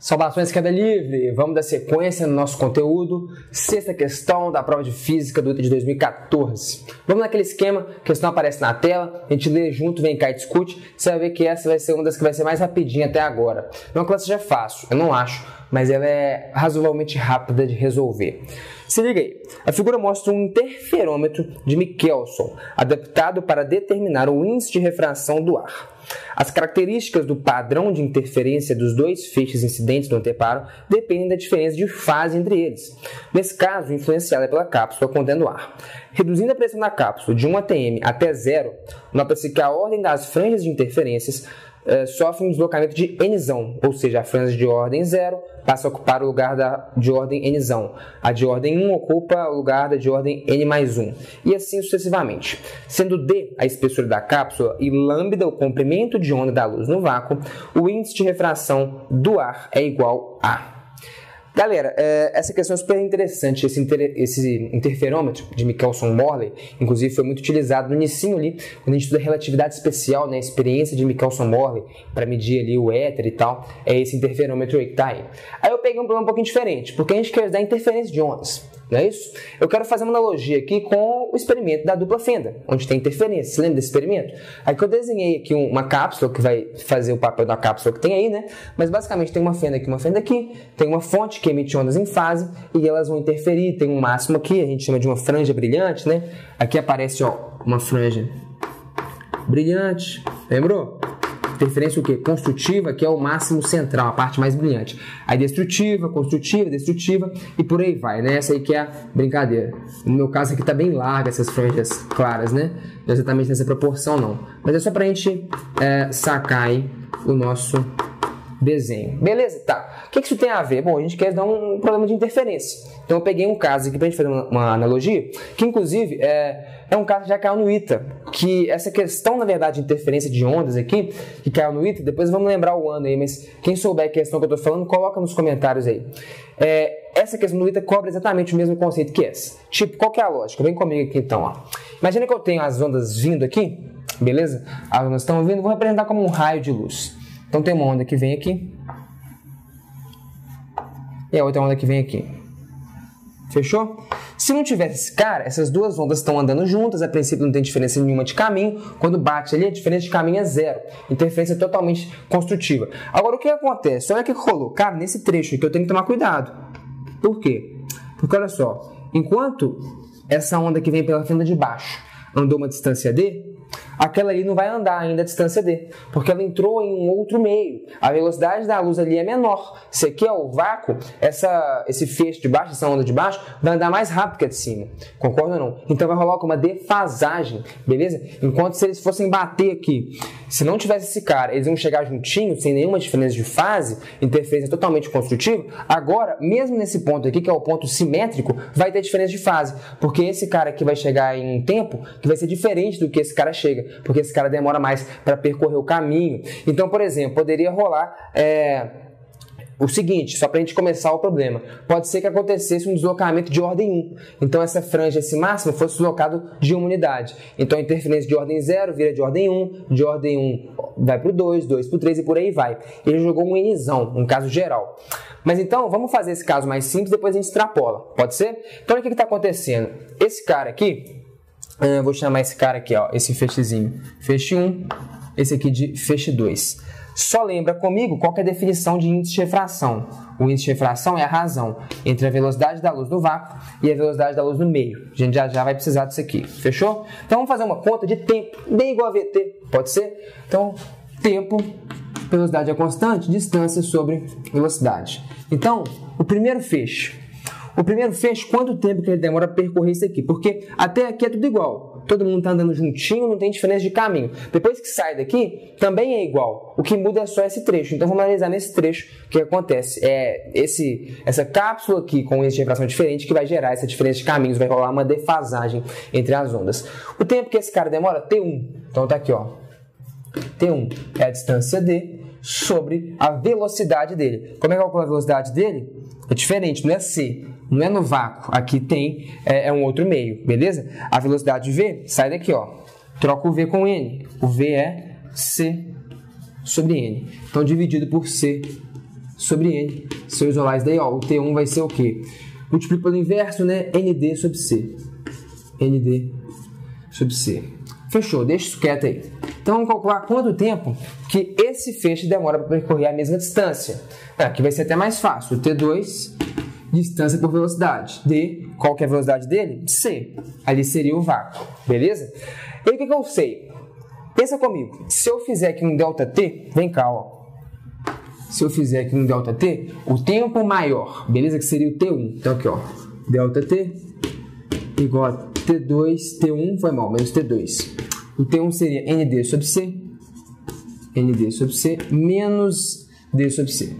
Saudações queda livre! Vamos dar sequência no nosso conteúdo. Sexta questão da prova de física do de 2014. Vamos naquele esquema, a questão aparece na tela, a gente lê junto, vem cá e discute. Você vai ver que essa vai ser uma das que vai ser mais rapidinha até agora. Não que ela seja fácil, eu não acho, mas ela é razoavelmente rápida de resolver. Se liga aí, a figura mostra um interferômetro de Michelson, adaptado para determinar o índice de refração do ar. As características do padrão de interferência dos dois feixes incidentes do anteparo dependem da diferença de fase entre eles. Nesse caso, influenciada pela cápsula contendo ar. Reduzindo a pressão da cápsula de 1 atm até zero, nota-se que a ordem das franjas de interferências é, sofre um deslocamento de Nzão, ou seja, a franja de ordem 0 passa a ocupar o lugar da, de ordem Nzão. A de ordem 1 ocupa o lugar da de ordem N mais 1, e assim sucessivamente. Sendo D a espessura da cápsula e lambda o comprimento de onda da luz no vácuo, o índice de refração do ar é igual a Galera, é, essa questão é super interessante. Esse, inter, esse interferômetro de Michelson-Morley, inclusive, foi muito utilizado no início ali, quando a gente estuda relatividade especial, né, a experiência de Michelson-Morley para medir ali o éter e tal. É esse interferômetro aí que tá aí. Aí eu peguei um problema um pouquinho diferente, porque a gente quer estudar interferência de ondas não é isso? Eu quero fazer uma analogia aqui com o experimento da dupla fenda, onde tem interferência. Você lembra desse experimento? Aí que eu desenhei aqui uma cápsula que vai fazer o papel da cápsula que tem aí, né? Mas basicamente tem uma fenda aqui, uma fenda aqui, tem uma fonte que emite ondas em fase e elas vão interferir. Tem um máximo aqui, a gente chama de uma franja brilhante, né? Aqui aparece, ó, uma franja brilhante, lembrou? Interferência o quê? Construtiva, que é o máximo central, a parte mais brilhante. Aí destrutiva, construtiva, destrutiva e por aí vai, né? Essa aí que é a brincadeira. No meu caso aqui tá bem larga essas franjas claras, né? Não exatamente nessa proporção não. Mas é só pra gente é, sacar aí o nosso desenho. Beleza? Tá. O que isso tem a ver? Bom, a gente quer dar um problema de interferência. Então eu peguei um caso aqui pra gente fazer uma, analogia, que inclusive é, é um caso que já caiu no ITA. Que essa questão, na verdade, de interferência de ondas aqui, que caiu no ITA, depois vamos lembrar o ano aí, mas quem souber a questão que eu tô falando, coloca nos comentários aí. É, essa questão do ITA cobre exatamente o mesmo conceito que essa. Tipo, qual que é a lógica? Vem comigo aqui então, ó. Imagina que eu tenho as ondas vindo aqui, beleza? As ondas estão vindo, vou representar como um raio de luz. Então tem uma onda que vem aqui. E a outra onda que vem aqui. Fechou? Se não tivesse esse cara, essas duas ondas estão andando juntas, a princípio não tem diferença nenhuma de caminho. Quando bate ali, a diferença de caminho é zero. Interferência totalmente construtiva. Agora, o que acontece? Olha o que rolou. Cara, nesse trecho aqui eu tenho que tomar cuidado. Por quê? Porque olha só, enquanto essa onda que vem pela fenda de baixo andou uma distância d, aquela ali não vai andar ainda a distância d, porque ela entrou em um outro meio. A velocidade da luz ali é menor. Se aqui é o vácuo, essa, esse feixe de baixo, essa onda de baixo, vai andar mais rápido que a de cima. Concorda ou não? Então vai rolar uma defasagem, beleza? Enquanto se eles fossem bater aqui, se não tivesse esse cara, eles iam chegar juntinhos, sem nenhuma diferença de fase, interferência totalmente construtiva. Agora, mesmo nesse ponto aqui, que é o ponto simétrico, vai ter diferença de fase, porque esse cara aqui vai chegar em um tempo que vai ser diferente do que esse cara chega, porque esse cara demora mais para percorrer o caminho. Então, por exemplo, poderia rolar. É, o seguinte, só para a gente começar o problema, pode ser que acontecesse um deslocamento de ordem 1. Então, essa franja, esse máximo, fosse deslocado de uma unidade. Então, a interferência de ordem 0 vira de ordem 1, de ordem 1 vai para o 2, 2 para o 3 e por aí vai. Ele jogou um Nzão, um caso geral. Mas então, vamos fazer esse caso mais simples, depois a gente extrapola. Pode ser? Então, o que está acontecendo? Esse cara aqui, Vou chamar esse cara aqui, ó, esse feixezinho. Feixe 1, esse aqui de feixe 2. Só lembra comigo qual é a definição de índice de refração. O índice de refração é a razão entre a velocidade da luz no vácuo e a velocidade da luz no meio. A gente já, já vai precisar disso aqui, fechou? Então vamos fazer uma conta de tempo, bem igual a VT, pode ser? Então, tempo, velocidade é constante, distância sobre velocidade. Então, o primeiro feixe, o primeiro fez quanto tempo que ele demora para percorrer isso aqui? Porque até aqui é tudo igual. Todo mundo está andando juntinho, não tem diferença de caminho. Depois que sai daqui, também é igual. O que muda é só esse trecho. Então vamos analisar nesse trecho o que acontece. É esse, essa cápsula aqui com esse de refração diferente que vai gerar essa diferença de caminhos, vai rolar uma defasagem entre as ondas. O tempo que esse cara demora? T1. Então tá aqui, ó. T1 é a distância d sobre a velocidade dele. Como é que calcula a velocidade dele? É diferente, não é c, não é no vácuo. Aqui tem é, é um outro meio, beleza? A velocidade v sai daqui, ó. Troca o v com n. O v é c sobre n. Então dividido por c sobre N. Se eu isolar isso daí, ó, o T1 vai ser o quê? Multiplico pelo inverso, né? ND sobre C. ND sobre C. Fechou, deixa isso quieto aí. Então vamos calcular quanto tempo que esse feixe demora para percorrer a mesma distância. Aqui vai ser até mais fácil. O T2, distância por velocidade. D, qual que é a velocidade dele? C. Ali seria o vácuo, beleza? E aí o que, que eu sei? Pensa comigo. Se eu fizer aqui um ΔT, vem cá, ó. Se eu fizer aqui um ΔT, o tempo maior, beleza? Que seria o T1. Então aqui, ó. ΔT igual a T2, T1 foi mal, menos T2. O T1 seria ND sobre C, ND sobre C, menos D sobre C.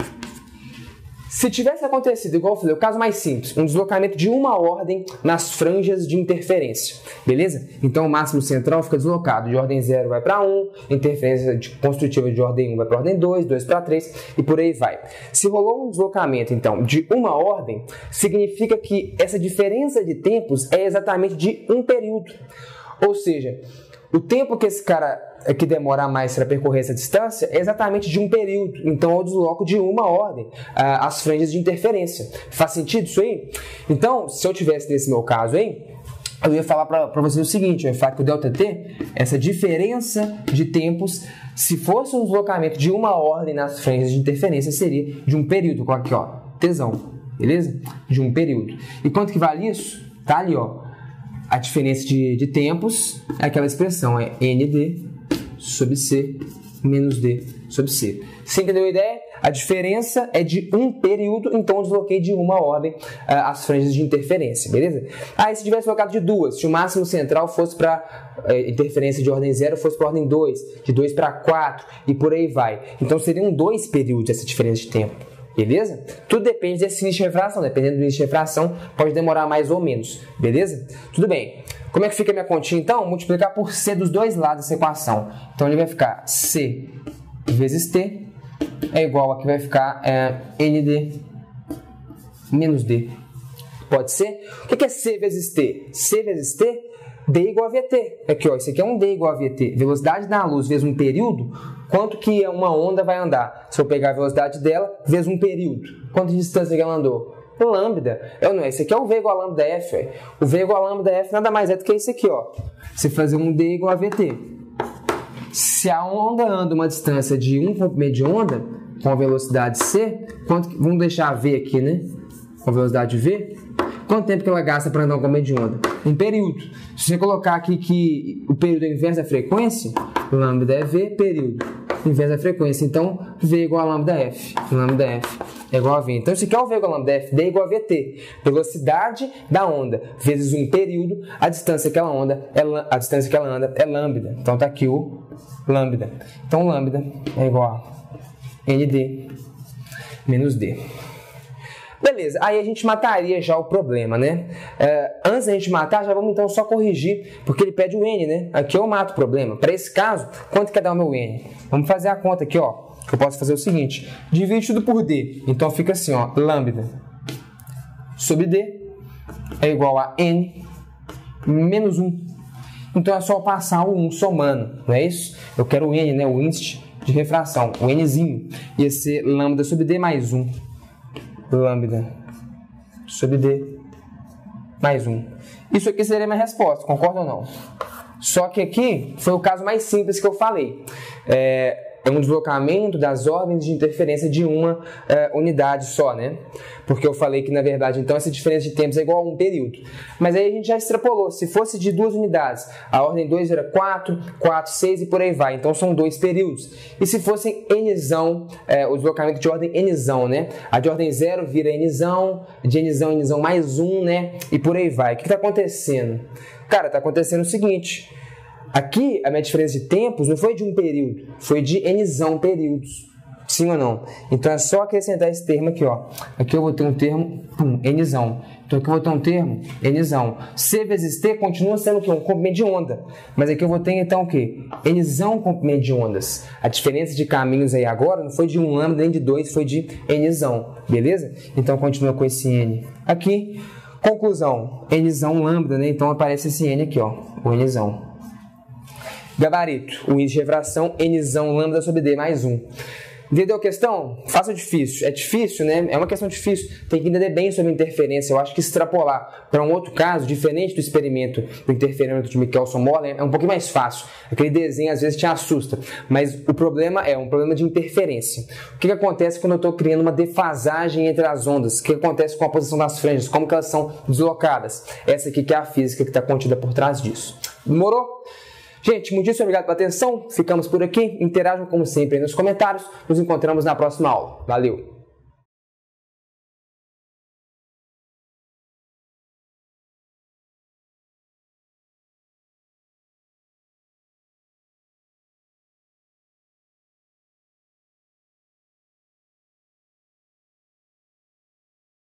Se tivesse acontecido, igual eu falei, o caso mais simples, um deslocamento de uma ordem nas franjas de interferência, beleza? Então o máximo central fica deslocado, de ordem 0 vai para 1, interferência de, construtiva de ordem 1 vai para ordem 2, 2 para 3 e por aí vai. Se rolou um deslocamento, então, de uma ordem, significa que essa diferença de tempos é exatamente de um período. Ou seja, o tempo que esse cara que demora mais para percorrer essa distância é exatamente de um período. Então eu desloco de uma ordem uh, as franjas de interferência. Faz sentido isso aí? Então, se eu tivesse nesse meu caso aí, eu ia falar para vocês o seguinte: eu ia falar que o ΔT, essa diferença de tempos, se fosse um deslocamento de uma ordem nas franjas de interferência, seria de um período. Com aqui, ó, tesão, beleza? De um período. E quanto que vale isso? Tá ali, ó a diferença de, de tempos é aquela expressão, é ND sobre C menos D sobre C. Você entendeu a ideia? A diferença é de um período, então eu desloquei de uma ordem uh, as franjas de interferência, beleza? Aí ah, se tivesse colocado de duas, se o máximo central fosse para uh, eh, interferência de ordem 0, fosse para ordem 2, de 2 para 4 e por aí vai. Então seriam dois períodos essa diferença de tempo. Beleza? Tudo depende desse índice de refração. Dependendo do índice de refração, pode demorar mais ou menos. Beleza? Tudo bem. Como é que fica a minha continha então? Multiplicar por C dos dois lados dessa equação. Então ele vai ficar C vezes T é igual a que vai ficar é, ND menos D. Pode ser? O que é C vezes T? C vezes T D igual a VT. Aqui, ó, isso aqui é um D igual a VT. Velocidade da luz vezes um período, quanto que uma onda vai andar? Se eu pegar a velocidade dela vezes um período, quanto de distância que ela andou? Lambda. Eu não, esse aqui é o V igual a lambda F. Véio. O V igual a lambda F nada mais é do que esse aqui, ó. Você fazer um D igual a VT. Se a onda anda uma distância de um comprimento de onda, com a velocidade C, quanto, vamos deixar V aqui, né? Com a velocidade V, Quanto tempo que ela gasta para andar um cometa de onda? Um período. Se você colocar aqui que o período é inverso da frequência, lambda é V, período, inverso da frequência. Então, V igual a lambda F. Lambda F é igual a V. Então, isso aqui é o V igual a lambda F, D é igual a VT. Velocidade da onda vezes um período, a distância que ela onda é a distância que ela anda é lambda. Então, tá aqui o lambda. Então, lambda é igual a ND menos D. Beleza, aí a gente mataria já o problema, né? É, antes da gente matar, já vamos então só corrigir, porque ele pede o N, né? Aqui eu mato o problema. Para esse caso, quanto quer dar o meu N? Vamos fazer a conta aqui, ó. Eu posso fazer o seguinte: divide tudo por D. Então fica assim, ó, lambda sobre D é igual a N menos 1. Então é só passar o 1 somando, não é isso? Eu quero o N, né? O índice de refração, o Nzinho. Ia ser lambda sobre D mais 1 lambda sobre D mais 1. Isso aqui seria minha resposta, concorda ou não? Só que aqui foi o caso mais simples que eu falei. É, é um deslocamento das ordens de interferência de uma é, unidade só, né? Porque eu falei que, na verdade, então essa diferença de tempos é igual a um período. Mas aí a gente já extrapolou. Se fosse de duas unidades, a ordem 2 era 4, 4, 6 e por aí vai. Então são dois períodos. E se fossem nzão, é, o deslocamento de ordem nzão, né? A de ordem 0 vira nzão, de nzão, nzão mais 1, né? E por aí vai. O que está acontecendo? Cara, está acontecendo o seguinte Aqui, a minha diferença de tempos não foi de um período, foi de nzão períodos. Sim ou não? Então é só acrescentar esse termo aqui, ó. Aqui eu vou ter um termo, pum, nzão. Então aqui eu vou ter um termo, nzão. C vezes T continua sendo o quê? Um comprimento de onda. Mas aqui eu vou ter então o quê? Nzão comprimento de ondas. A diferença de caminhos aí agora não foi de um lambda nem de dois, foi de nzão. Beleza? Então continua com esse n aqui. Conclusão, nzão lambda, né? Então aparece esse n aqui, ó. O nzão. Gabarito, o índice de refração Nzão lambda sobre D mais 1. Entendeu a questão? Faça difícil. É difícil, né? É uma questão difícil. Tem que entender bem sobre interferência. Eu acho que extrapolar para um outro caso, diferente do experimento do interferômetro de Michelson Morley, é um pouquinho mais fácil. Aquele desenho às vezes te assusta. Mas o problema é um problema de interferência. O que, que acontece quando eu estou criando uma defasagem entre as ondas? O que, que acontece com a posição das franjas? Como que elas são deslocadas? Essa aqui que é a física que está contida por trás disso. Demorou? Gente, muitíssimo obrigado pela atenção. Ficamos por aqui. Interajam como sempre nos comentários. Nos encontramos na próxima aula. Valeu!